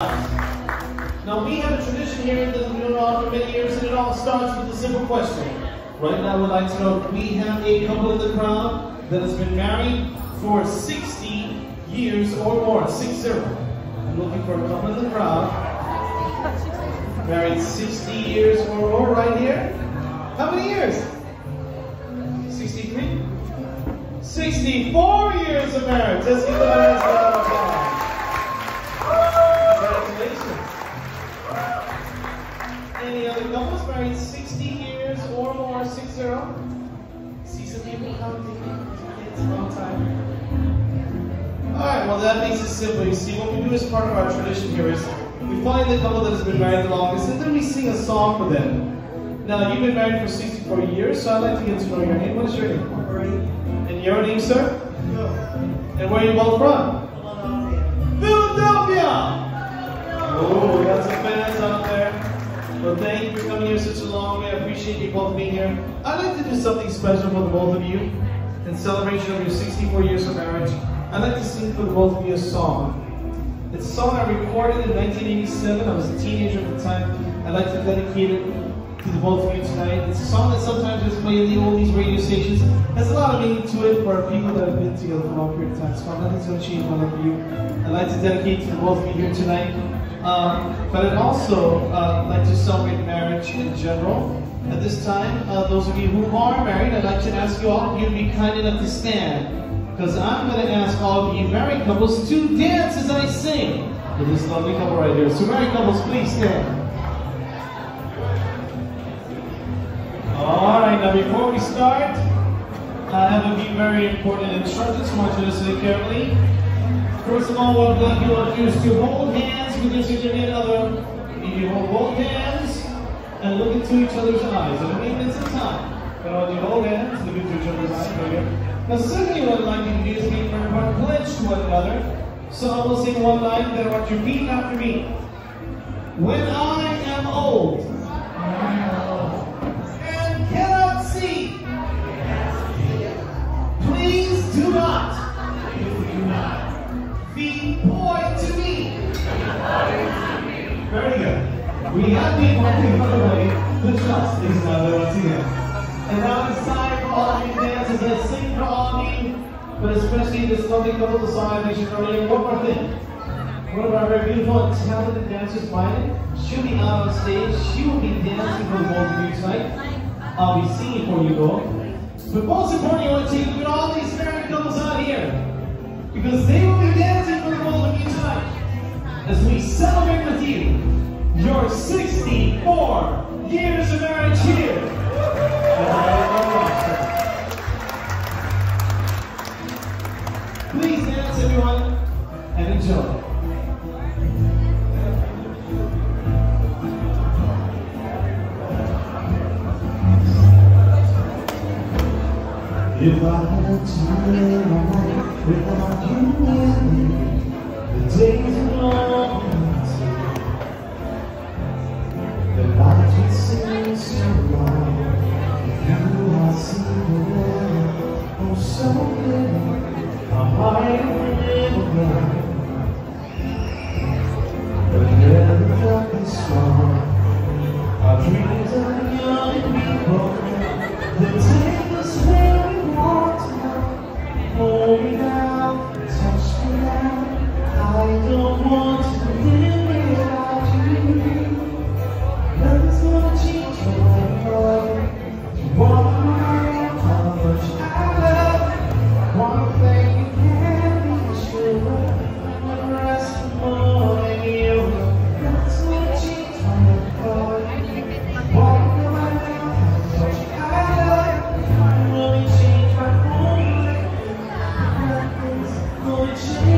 Now we have a tradition here that we've been on for many years, and it all starts with a simple question. Right now, we'd like to know we have a couple in the crowd that has been married for 60 years or more. Six zero. I'm looking for a couple in the crowd. Married 60 years or more right here. How many years? 63? 64 years of marriage. Let's give them more, 6 0? See some people counting. It's a long time. Alright, well that makes it simple. You see, what we do as part of our tradition here is we find the couple that has been married the longest and then we sing a song for them. Now, you've been married for 64 years, so I'd like to get to know your name. What is your name? And your name, sir? And where are you both from? Philadelphia! Oh, we got some fans out there. Well, thank you for coming here such a long way. I appreciate you both being here. I'd like to do something special for the both of you in celebration of your 64 years of marriage. I'd like to sing for the both of you a song. It's a song I recorded in 1987. I was a teenager at the time. I'd like to dedicate it to the both of you tonight. It's a song that sometimes is played in the oldies radio stations. Has a lot of meaning to it for people that have been together for a long period of time. So nothing's going to change love for you. I'd like to dedicate to the both of you here tonight. Um, but I'd also uh, like to celebrate marriage in general. At this time, uh, those of you who are married, I'd like to ask you all of you to be kind enough to stand. Because I'm going to ask all of you married couples to dance as I sing. For this lovely couple right here. So married couples, please stand. All right, now before we start, I have a few very important instructions. I want you to listen carefully. First of all, what I'd like you all to do is to hold hands with your significant other. You need to hold both hands and look into each other's eyes. A few minutes of time, but I want you to hold hands, look into each other's eyes. There you. Now, secondly, what I'd like you to do is make everyone pledge to one another. So I will sing one line, then I want you to repeat after me. When I am old We have been working by the way the trust is once again. And now it's time for all of dancers dance sing for all of you, but especially this lovely couple, the song I mentioned earlier. One more thing. One of our very beautiful and talented dancers, Maya, she'll be out on stage. She will be dancing for the both of you tonight. I'll be singing for you though. But most importantly, I want to take at all these married couples out here. Because they will be dancing years of marriage here. Please dance, everyone, and enjoy. If I had to live life without you near me, the days are long. Christ.